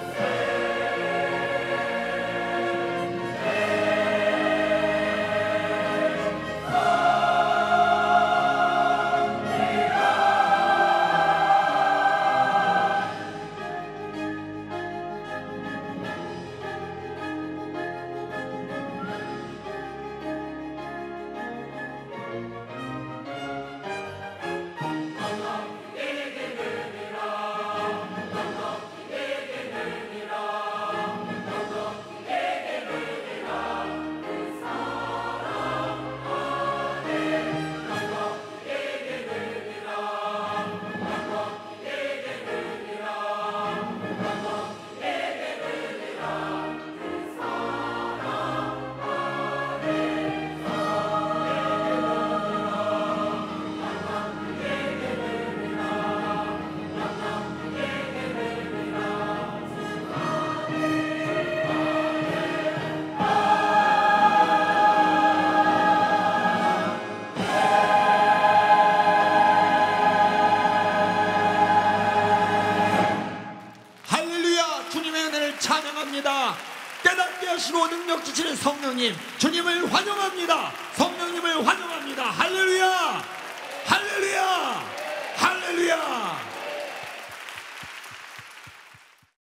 Amen. 주님의 은혜를 찬양합니다. 깨닫게 하시고 능력 주시는 성령님 주님을 환영합니다. 성령님을 환영